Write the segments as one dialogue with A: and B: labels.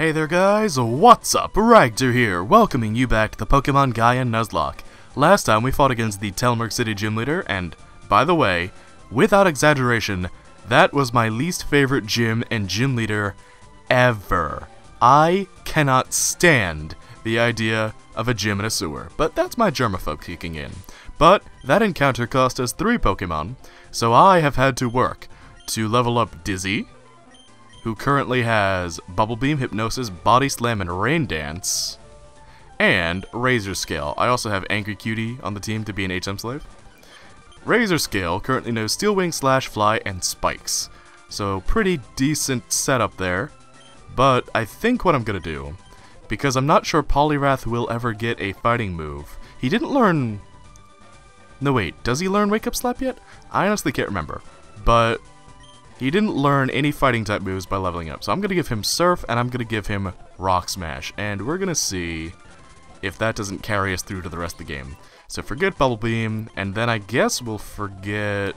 A: Hey there guys, what's up? Ragtter here, welcoming you back to the Pokemon Gaia Nuzlocke. Last time we fought against the Telemark City Gym Leader, and, by the way, without exaggeration, that was my least favorite gym and gym leader ever. I cannot stand the idea of a gym in a sewer, but that's my germaphobe kicking in. But that encounter cost us three Pokemon, so I have had to work to level up Dizzy, who currently has Bubble Beam, Hypnosis, Body Slam, and Rain Dance, and Razor Scale. I also have Angry Cutie on the team to be an HM slave. Razor Scale currently knows Steel Wing, Slash, Fly, and Spikes. So pretty decent setup there. But I think what I'm going to do, because I'm not sure Poliwrath will ever get a fighting move. He didn't learn... No wait, does he learn Wake Up Slap yet? I honestly can't remember. But he didn't learn any fighting type moves by leveling up. So I'm going to give him Surf and I'm going to give him Rock Smash. And we're going to see if that doesn't carry us through to the rest of the game. So forget Bubble Beam, and then I guess we'll forget...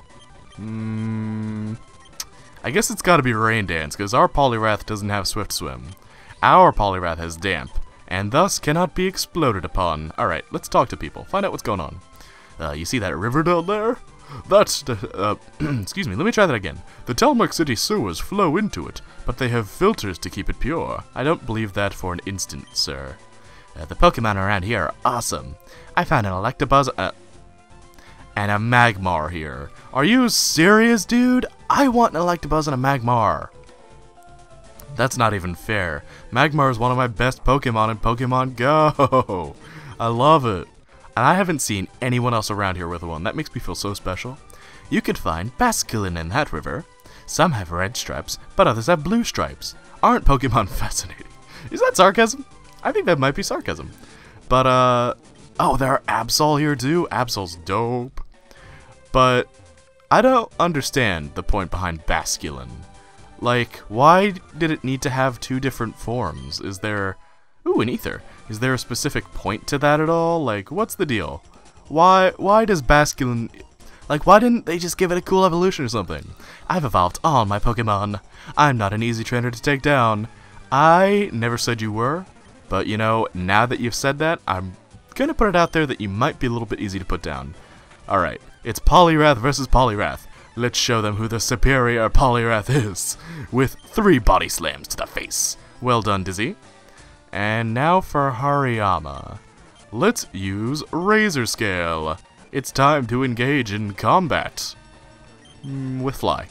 A: Mm, I guess it's got to be Rain Dance, because our Poliwrath doesn't have Swift Swim. Our Poliwrath has Damp, and thus cannot be exploded upon. Alright, let's talk to people, find out what's going on. Uh, you see that river down there? That's, uh, excuse me, let me try that again. The Telemark City sewers flow into it, but they have filters to keep it pure. I don't believe that for an instant, sir. Uh, the Pokemon around here are awesome. I found an Electabuzz, uh, and a Magmar here. Are you serious, dude? I want an Electabuzz and a Magmar. That's not even fair. Magmar is one of my best Pokemon in Pokemon Go. I love it. And I haven't seen anyone else around here with one. That makes me feel so special. You could find Basculin in that river. Some have red stripes, but others have blue stripes. Aren't Pokemon fascinating? Is that sarcasm? I think that might be sarcasm. But, uh... Oh, there are Absol here, too. Absol's dope. But, I don't understand the point behind Basculin. Like, why did it need to have two different forms? Is there... Ooh, an Ether. Is there a specific point to that at all? Like, what's the deal? Why, why does Basculin... Like, why didn't they just give it a cool evolution or something? I've evolved all my Pokemon. I'm not an easy trainer to take down. I never said you were, but you know, now that you've said that, I'm gonna put it out there that you might be a little bit easy to put down. Alright, it's Poliwrath versus Poliwrath. Let's show them who the superior Poliwrath is, with three body slams to the face. Well done, Dizzy. And now for Hariyama. Let's use Razor Scale. It's time to engage in combat. Mm, with Fly.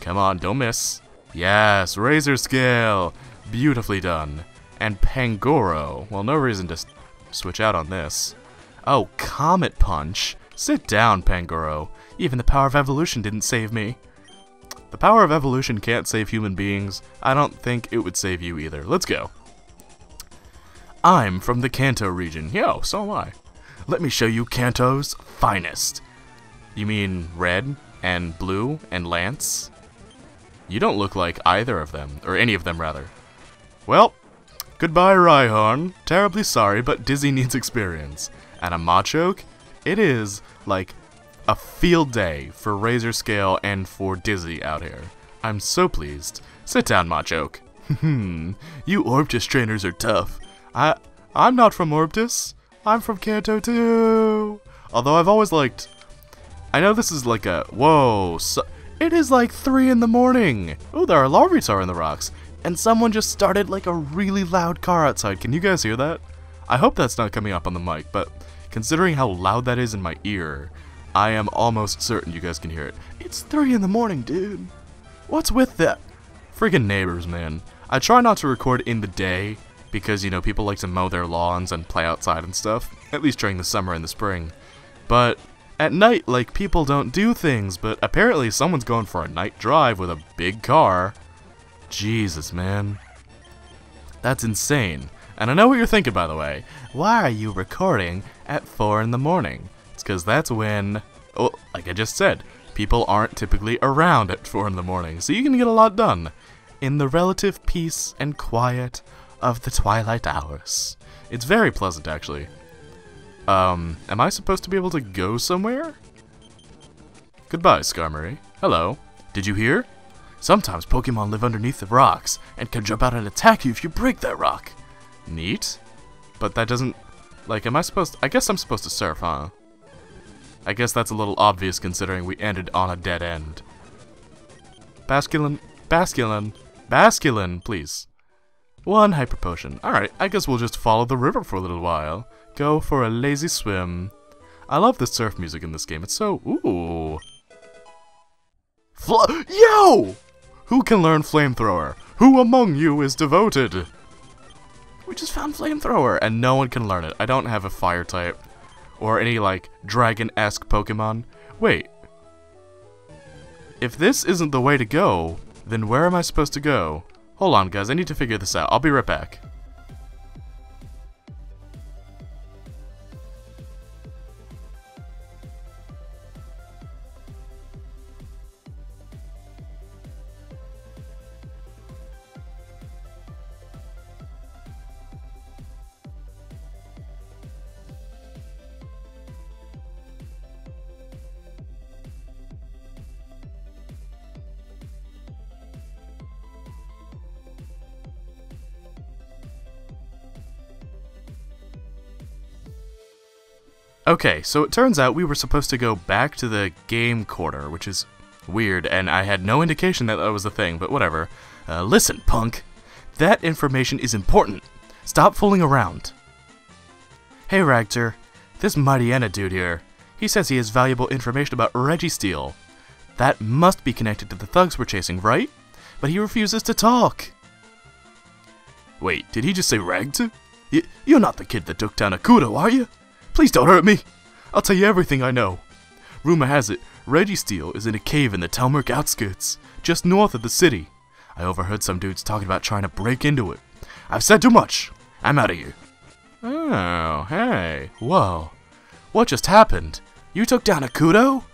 A: Come on, don't miss. Yes, Razor Scale. Beautifully done. And Pangoro. Well, no reason to switch out on this. Oh, Comet Punch. Sit down, Pangoro. Even the power of evolution didn't save me. The power of evolution can't save human beings. I don't think it would save you either. Let's go. I'm from the Kanto region. Yo, so am I. Let me show you Kanto's finest. You mean red and blue and Lance? You don't look like either of them, or any of them rather. Well, goodbye Rhyhorn. Terribly sorry, but Dizzy needs experience. And a Machoke? It is, like, a field day for Razor Scale and for Dizzy out here. I'm so pleased. Sit down, Machoke. Hmm, you Orbtus trainers are tough. I, I'm not from Orbtus. I'm from Kanto too. Although I've always liked... I know this is like a... Whoa, so, it is like 3 in the morning. Oh, there are Larvitar in the rocks. And someone just started like a really loud car outside. Can you guys hear that? I hope that's not coming up on the mic, but considering how loud that is in my ear, I am almost certain you guys can hear it. It's 3 in the morning, dude. What's with that? Freaking neighbors, man. I try not to record in the day, because, you know, people like to mow their lawns and play outside and stuff, at least during the summer and the spring. But at night, like, people don't do things, but apparently someone's going for a night drive with a big car. Jesus, man. That's insane. And I know what you're thinking, by the way. Why are you recording at 4 in the morning? It's because that's when, oh, like I just said, people aren't typically around at 4 in the morning, so you can get a lot done in the relative peace and quiet of the twilight hours. It's very pleasant, actually. Um, am I supposed to be able to go somewhere? Goodbye, Skarmory. Hello. Did you hear? Sometimes Pokemon live underneath the rocks and can jump out and attack you if you break that rock. Neat. But that doesn't... Like, am I supposed... I guess I'm supposed to surf, huh? I guess that's a little obvious considering we ended on a dead end. Basculin... Basculin... Basculin, please. One Hyper Potion. Alright, I guess we'll just follow the river for a little while. Go for a lazy swim. I love the surf music in this game. It's so... Ooh. Fl Yo! Who can learn Flamethrower? Who among you is devoted? We just found Flamethrower, and no one can learn it. I don't have a Fire type. Or any, like, dragon-esque Pokemon. Wait. If this isn't the way to go, then where am I supposed to go? Hold on, guys. I need to figure this out. I'll be right back. Okay, so it turns out we were supposed to go back to the game corner, which is weird, and I had no indication that that was a thing, but whatever. Uh, listen, punk. That information is important. Stop fooling around. Hey, Ragtter. This Mightyena dude here. He says he has valuable information about Reggie Registeel. That must be connected to the thugs we're chasing, right? But he refuses to talk. Wait, did he just say Ragtter? Y you're not the kid that took down Akuto, are you? Please don't hurt me. I'll tell you everything I know. Rumor has it, Registeel is in a cave in the Telmerk outskirts, just north of the city. I overheard some dudes talking about trying to break into it. I've said too much. I'm out of here. Oh, hey. Whoa. What just happened? You took down Akuto?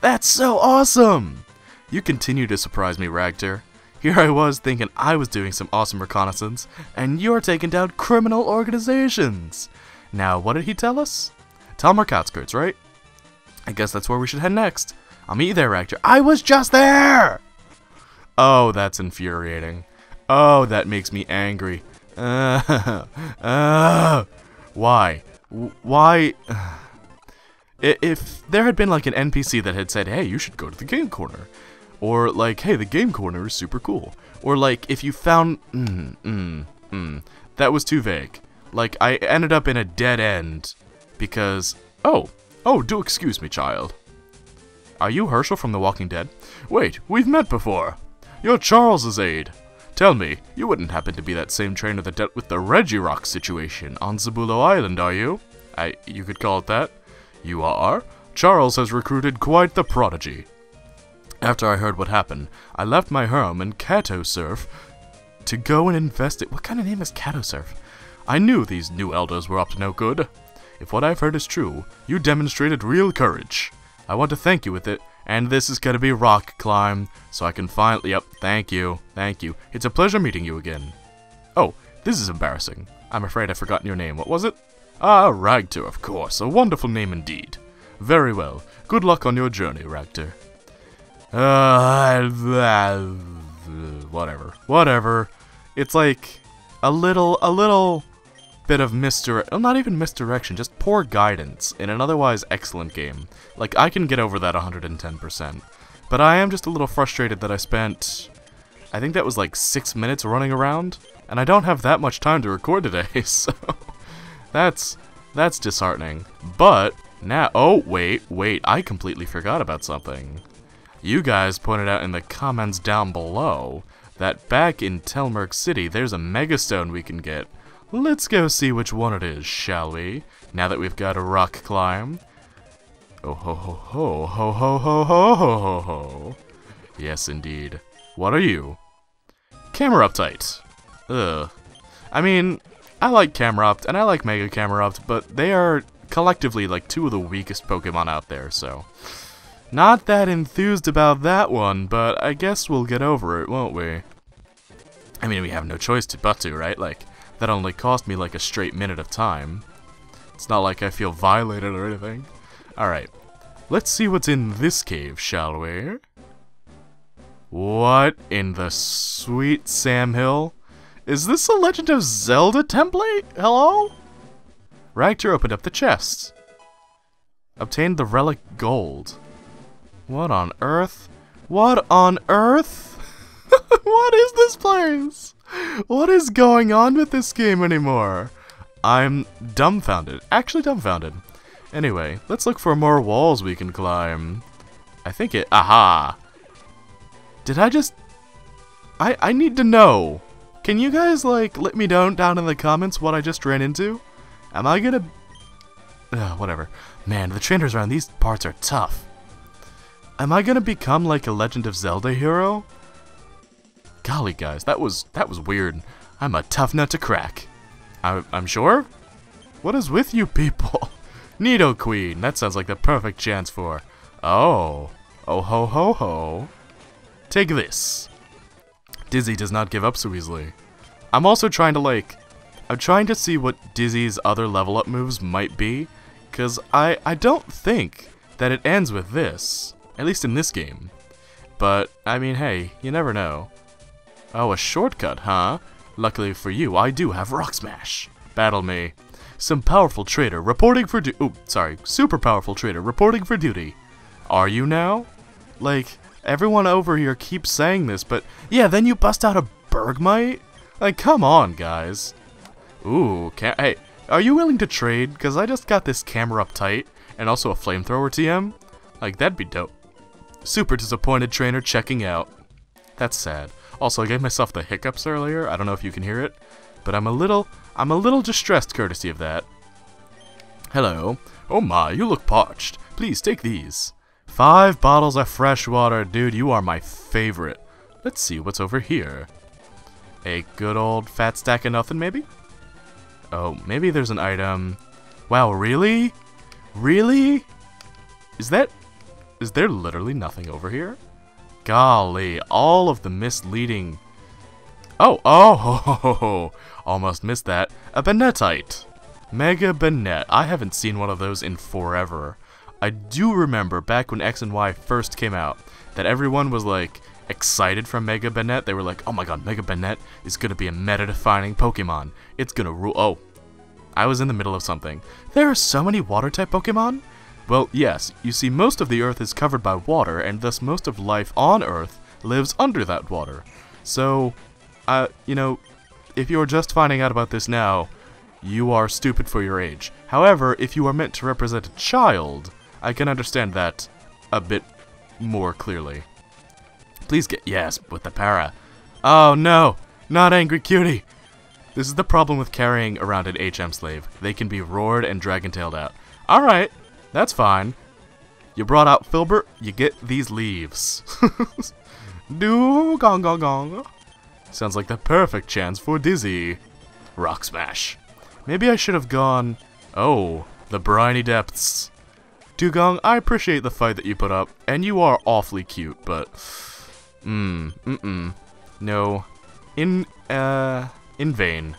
A: That's so awesome! You continue to surprise me, Ragtter. Here I was thinking I was doing some awesome reconnaissance, and you're taking down criminal organizations. Now, what did he tell us? Telmerk outskirts, right? I guess that's where we should head next. I'll meet you there, Ragtter. I was just there! Oh, that's infuriating. Oh, that makes me angry. Uh, uh, why? Why? If there had been like an NPC that had said, hey, you should go to the game corner. Or like, hey, the game corner is super cool. Or like, if you found... Mm, mm, mm, that was too vague. Like, I ended up in a dead end because... Oh, oh, do excuse me, child. Are you Hershel from The Walking Dead? Wait, we've met before. You're Charles's aide. Tell me, you wouldn't happen to be that same trainer that dealt with the Regirock situation on Zabulo Island, are you? I, you could call it that. You are? Charles has recruited quite the prodigy. After I heard what happened, I left my home in Kato Surf to go and investigate. What kind of name is Kato Surf? I knew these new elders were up to no good. If what I've heard is true, you demonstrated real courage. I want to thank you with it, and this is gonna be rock climb, so I can finally- yep, thank you, thank you. It's a pleasure meeting you again. Oh, this is embarrassing. I'm afraid I've forgotten your name. What was it? Ah, Ragtter, of course. A wonderful name indeed. Very well. Good luck on your journey, Ragtter. Uh, whatever. Whatever. It's like a little, a little bit of misdirect, well, not even misdirection, just poor guidance in an otherwise excellent game. Like, I can get over that 110%. But I am just a little frustrated that I spent, I think that was like six minutes running around, and I don't have that much time to record today, so that's, that's disheartening. But, now, oh, wait, wait, I completely forgot about something. You guys pointed out in the comments down below that back in Telmerk City, there's a Megastone we can get, Let's go see which one it is, shall we? Now that we've got a rock climb. Oh ho ho ho ho ho ho ho ho ho ho. Yes, indeed. What are you? Camerupt. Ugh. I mean, I like Camerupt and I like Mega Camerupt, but they are collectively like two of the weakest Pokemon out there, so... Not that enthused about that one, but I guess we'll get over it, won't we? I mean, we have no choice to but to, right? Like, that only cost me like a straight minute of time. It's not like I feel violated or anything. Alright, let's see what's in this cave, shall we? What in the sweet Sam Hill? Is this a Legend of Zelda template? Hello? Ragtter opened up the chest. Obtained the relic gold. What on earth? What on earth? what is this place? What is going on with this game anymore? I'm dumbfounded. Actually dumbfounded. Anyway, let's look for more walls we can climb. I think it... Aha! Did I just... I, I need to know. Can you guys, like, let me know down in the comments what I just ran into? Am I gonna... Ugh, ah, whatever. Man, the trainers around these parts are tough. Am I gonna become like a Legend of Zelda hero? Golly, guys, that was that was weird. I'm a tough nut to crack. I, I'm sure? What is with you people? Nidoqueen, that sounds like the perfect chance for... Oh. Oh ho ho ho. Take this. Dizzy does not give up so easily. I'm also trying to like... I'm trying to see what Dizzy's other level up moves might be, because I, I don't think that it ends with this, at least in this game. But, I mean, hey, you never know. Oh, a shortcut, huh? Luckily for you, I do have Rock Smash. Battle me. Some powerful trader reporting for du- Oh, sorry, super powerful trader reporting for duty. Are you now? Like, everyone over here keeps saying this, but yeah, then you bust out a Bergmite? Like, come on, guys. Ooh, can hey, are you willing to trade? Because I just got this Cameruptite, and also a flamethrower TM. Like, that'd be dope. Super disappointed trainer checking out. That's sad. Also, I gave myself the hiccups earlier. I don't know if you can hear it, but I'm a little, I'm a little distressed courtesy of that. Hello. Oh my, you look parched. Please take these. Five bottles of fresh water. Dude, you are my favorite. Let's see what's over here. A good old fat stack of nothing, maybe? Oh, maybe there's an item. Wow, really? Really? Is that... Is there literally nothing over here? Golly, all of the misleading... Oh, oh, ho, ho, ho, almost missed that. A Banettite. Mega Banette. I haven't seen one of those in forever. I do remember back when X and Y first came out, that everyone was like, excited for Mega Banette. They were like, oh my god, Mega Banette is going to be a meta-defining Pokemon. It's going to rule. Oh, I was in the middle of something. There are so many water-type Pokemon? Well, yes, you see most of the Earth is covered by water, and thus most of life on Earth lives under that water. So, uh, you know, if you are just finding out about this now, you are stupid for your age. However, if you are meant to represent a child, I can understand that a bit more clearly. Please get yes with the para. Oh no, not angry cutie. This is the problem with carrying around an HM slave. They can be roared and dragon-tailed out. Alright, that's fine. You brought out Filbert, you get these leaves. Do gong gong gong. Sounds like the perfect chance for Dizzy. Rock Smash. Maybe I should have gone... Oh, the briny depths. Dugong, I appreciate the fight that you put up, and you are awfully cute, but... Mmm, mm-mm. No. In, uh, in vain.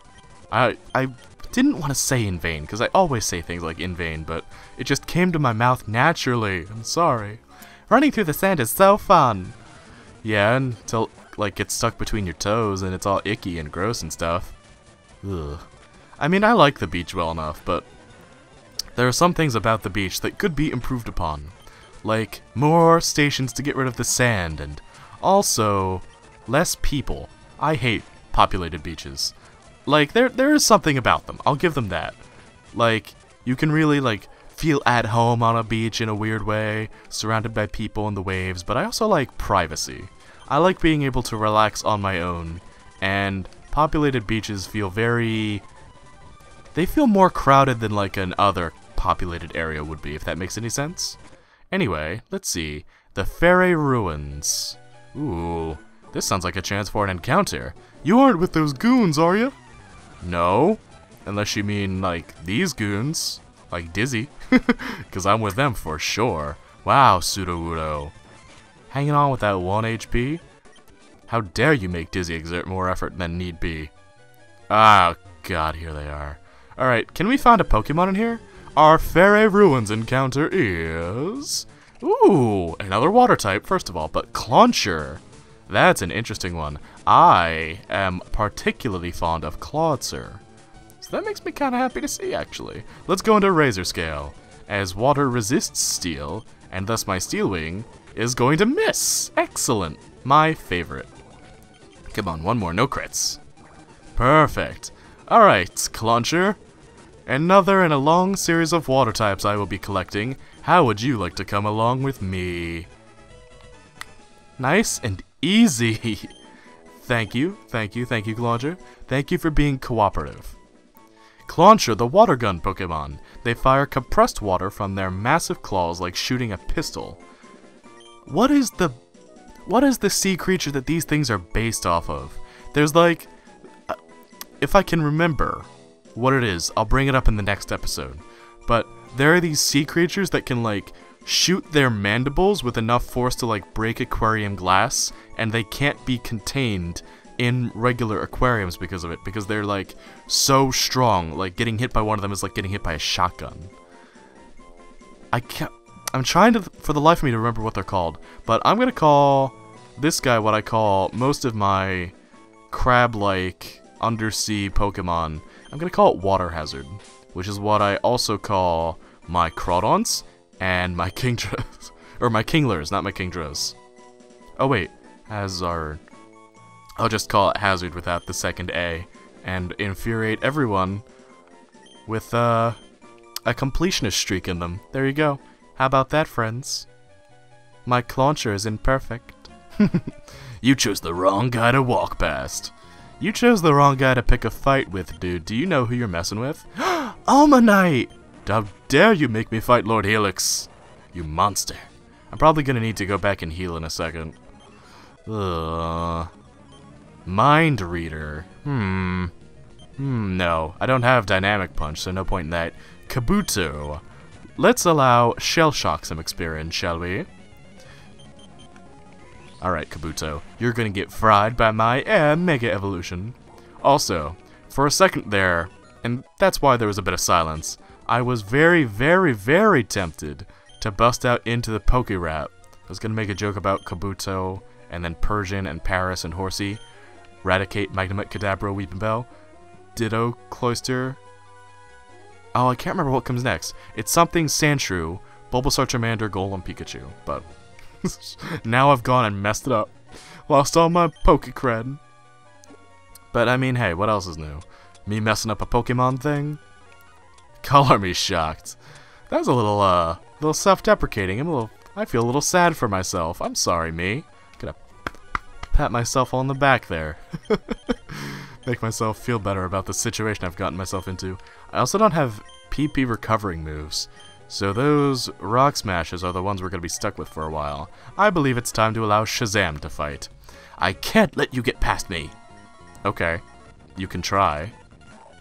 A: I, I didn't want to say in vain, because I always say things like in vain, but it just came to my mouth naturally. I'm sorry. Running through the sand is so fun. Yeah, until, like, gets stuck between your toes and it's all icky and gross and stuff. Ugh. I mean, I like the beach well enough, but there are some things about the beach that could be improved upon. Like, more stations to get rid of the sand, and also, less people. I hate populated beaches. Like, there there is something about them. I'll give them that. Like, you can really, like, feel at home on a beach in a weird way, surrounded by people and the waves, but I also like privacy. I like being able to relax on my own, and populated beaches feel very... They feel more crowded than, like, an other populated area would be, if that makes any sense. Anyway, let's see. The Fairy Ruins. Ooh, this sounds like a chance for an encounter. You aren't with those goons, are you? No. Unless you mean, like, these goons. Like Dizzy. Because I'm with them for sure. Wow, Sudowoodo. Hanging on with that 1 HP? How dare you make Dizzy exert more effort than need be. Ah, god, here they are. Alright, can we find a Pokemon in here? Our Fairy Ruins encounter is... Ooh, another water type, first of all, but Clauncher. That's an interesting one. I am particularly fond of Clawitzer. So that makes me kind of happy to see, actually. Let's go into Razor Scale. As water resists steel, and thus my Steel Wing is going to miss. Excellent. My favorite. Come on, one more. No crits. Perfect. Alright, Clauncher. Another in a long series of water types I will be collecting. How would you like to come along with me? Nice and easy. thank you, thank you, thank you, Clauncher. Thank you for being cooperative. Clauncher, the water gun Pokemon. They fire compressed water from their massive claws like shooting a pistol. What is the... What is the sea creature that these things are based off of? There's like... Uh, if I can remember what it is, I'll bring it up in the next episode. But there are these sea creatures that can like shoot their mandibles with enough force to like break aquarium glass and they can't be contained in regular aquariums because of it because they're like so strong. Like getting hit by one of them is like getting hit by a shotgun. I can't i'm trying to for the life of me to remember what they're called but i'm gonna call this guy what i call most of my crab like undersea pokemon. I'm gonna call it water hazard which is what i also call my Crawdaunts and my Kingdras. or my Kinglers, not my Kingdras. Oh wait, Hazard. I'll just call it Hazard without the second A, and infuriate everyone with uh, a completionist streak in them. There you go. How about that, friends? My Clauncher is imperfect. you chose the wrong guy to walk past. You chose the wrong guy to pick a fight with, dude. Do you know who you're messing with? Omanyte! How dare you make me fight Lord Helix? You monster. I'm probably gonna need to go back and heal in a second. Ugh. Mind Reader. Hmm. Hmm, no. I don't have Dynamic Punch, so no point in that. Kabuto. Let's allow Shell Shock some experience, shall we? Alright, Kabuto. You're gonna get fried by my uh, Mega Evolution. Also, for a second there, and that's why there was a bit of silence, I was very, very, very tempted to bust out into the Poke Rap. I was gonna make a joke about Kabuto, and then Persian, and Paras, and Horsea. Raticate, Magnemite, Kadabra, Weepinbell. Ditto, Cloyster. Oh, I can't remember what comes next. It's something Sandshrew, Bulbasaur, Charmander, Golem, Pikachu. But now I've gone and messed it up. Lost all my Poke cred. But I mean, hey, what else is new? Me messing up a Pokemon thing? Color me shocked. That was a little, uh, little self-deprecating. I'm a little, I feel a little sad for myself. I'm sorry, me. Gonna pat myself on the back there. Make myself feel better about the situation I've gotten myself into. I also don't have PP recovering moves. So those rock smashes are the ones we're going to be stuck with for a while. I believe it's time to allow Shazam to fight. I can't let you get past me. Okay. You can try.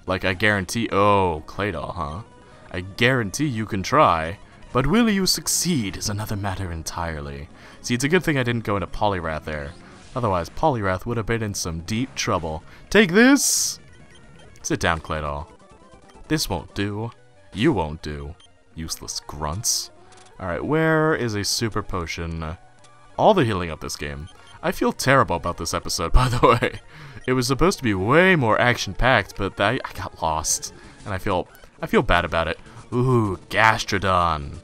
A: Like, I guarantee- oh, Claydol, huh? I guarantee you can try, but will you succeed is another matter entirely. See, it's a good thing I didn't go into Poliwrath there. Otherwise, Poliwrath would have been in some deep trouble. Take this! Sit down, Claydol. This won't do. You won't do. Useless grunts. Alright, where is a super potion? All the healing up this game. I feel terrible about this episode, by the way. It was supposed to be way more action-packed, but I, I got lost. And I feel I feel bad about it. Ooh, Gastrodon.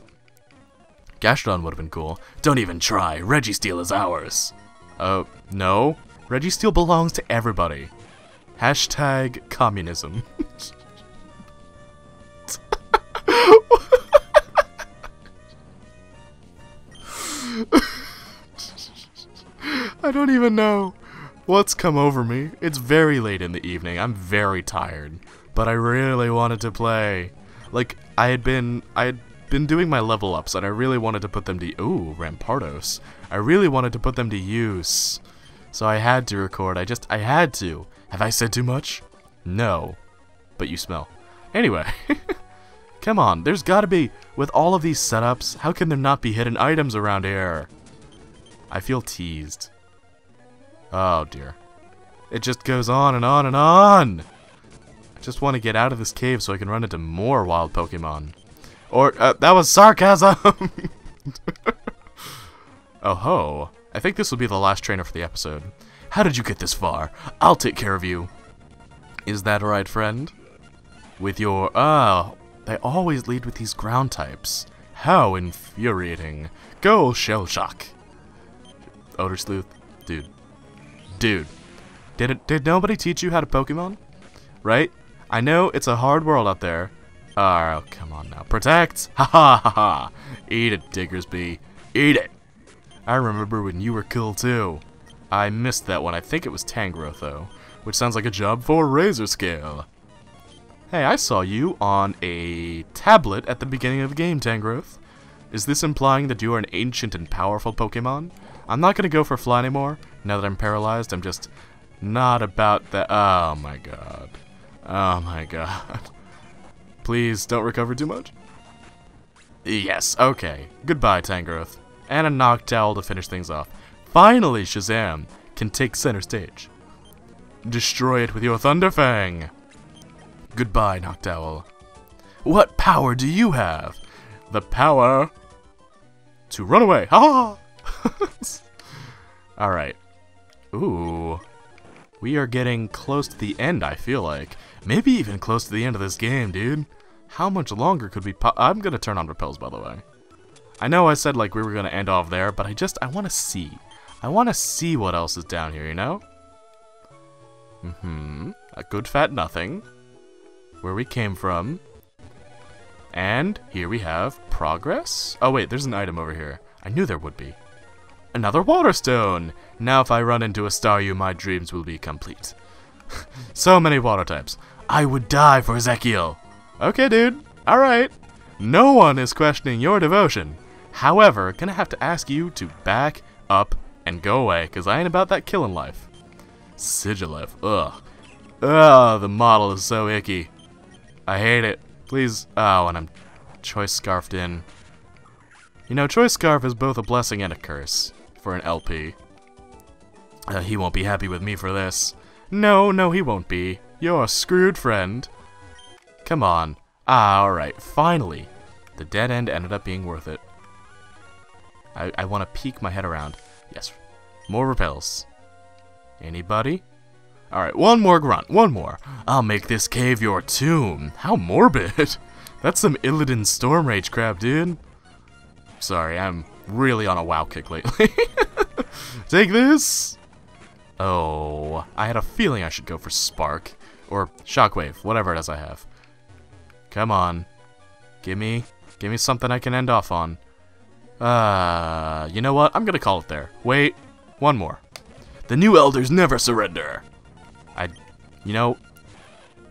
A: Gastrodon would have been cool. Don't even try. Registeel is ours. Uh, no. Registeel belongs to everybody. Hashtag communism. I don't even know. What's come over me? It's very late in the evening. I'm very tired, but I really wanted to play. Like I had been I had been doing my level ups and I really wanted to put them to ooh, Rampardos. I really wanted to put them to use. So I had to record. I just I had to. Have I said too much? No. But you smell. Anyway, come on, there's got to be with all of these setups, how can there not be hidden items around here? I feel teased. Oh dear. It just goes on and on and on! I just want to get out of this cave so I can run into more wild Pokemon. Or, uh, that was sarcasm! oh ho. I think this will be the last trainer for the episode. How did you get this far? I'll take care of you. Is that right, friend? With your... Oh, they always lead with these ground types. How infuriating. Go, Shell Shock. Odor Sleuth. Dude. Dude. Did, it, did nobody teach you how to Pokemon? Right? I know it's a hard world out there. Oh, come on now. Protect! Ha ha ha ha! Eat it, Diggersby. Eat it! I remember when you were cool too. I missed that one. I think it was Tangrowth, though. Which sounds like a job for Razor Scale. Hey, I saw you on a tablet at the beginning of the game, Tangrowth. Is this implying that you are an ancient and powerful Pokemon? I'm not going to go for Fly anymore. Now that I'm paralyzed, I'm just not about that. Oh my god. Oh my god. Please don't recover too much. Yes, okay. Goodbye, Tangrowth. And a Noctowl to finish things off. Finally, Shazam can take center stage. Destroy it with your Thunderfang. Goodbye, Noctowl. What power do you have? The power to run away. Ha! Alright. Ooh. We are getting close to the end, I feel like. Maybe even close to the end of this game, dude. How much longer could we I'm gonna turn on repels, by the way. I know I said, like, we were gonna end off there, but I just, I want to see. I want to see what else is down here, you know? Mm-hmm. A good fat nothing. Where we came from. And here we have progress. Oh wait, there's an item over here. I knew there would be. Another water stone! Now if I run into a Staryu, my dreams will be complete. so many water types. I would die for Ezekiel. Okay, dude. Alright. No one is questioning your devotion. However, gonna have to ask you to back up and go away, because I ain't about that killing life. Sigilyph, ugh. Ugh, the model is so icky. I hate it. Please, oh, and I'm choice scarfed in. You know, choice scarf is both a blessing and a curse for an LP. Uh, he won't be happy with me for this. No, no, he won't be. You're screwed friend. Come on. Ah, alright, finally. The dead end ended up being worth it. I, I want to peek my head around. Yes, more repels. Anybody? Alright, one more grunt, one more. I'll make this cave your tomb. How morbid. That's some Illidan Stormrage crap, dude. Sorry, I'm really on a WoW kick lately. Take this! Oh, I had a feeling I should go for Spark. Or Shockwave, whatever it is I have. Come on. Give me, give me something I can end off on. Uh, you know what? I'm gonna call it there. Wait, one more. The new elders never surrender. I, you know,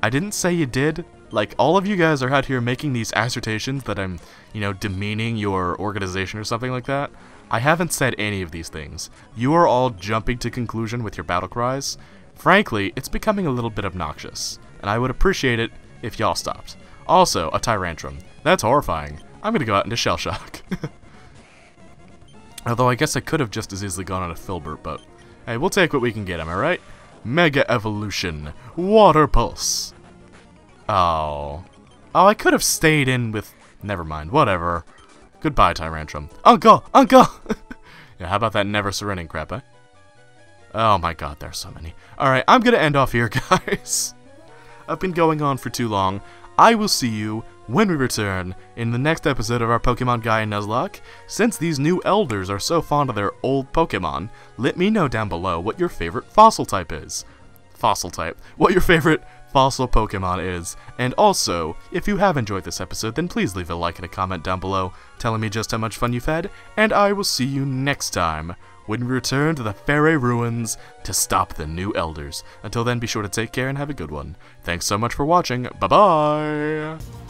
A: I didn't say you did. Like, all of you guys are out here making these assertions that I'm, you know, demeaning your organization or something like that. I haven't said any of these things. You are all jumping to conclusion with your battle cries. Frankly, it's becoming a little bit obnoxious, and I would appreciate it if y'all stopped. Also, a Tyrantrum. That's horrifying. I'm gonna go out into Shell Shock. Although I guess I could have just as easily gone on a Filbert, but hey, we'll take what we can get, am I right? Mega Evolution. Water Pulse. Oh. Oh, I could have stayed in with... Never mind, whatever. Goodbye, Tyrantrum. Uncle! Uncle! yeah, how about that never surrendering crap, eh? Oh my god, there's so many. Alright, I'm gonna end off here, guys. I've been going on for too long. I will see you when we return in the next episode of our Pokemon Gaia Nuzlocke. Since these new elders are so fond of their old Pokemon, let me know down below what your favorite fossil type is. Fossil type. What your favorite fossil Pokemon is. And also, if you have enjoyed this episode, then please leave a like and a comment down below telling me just how much fun you've had, and I will see you next time when we return to the Fairy Ruins to stop the new elders. Until then, be sure to take care and have a good one. Thanks so much for watching. Bye-bye!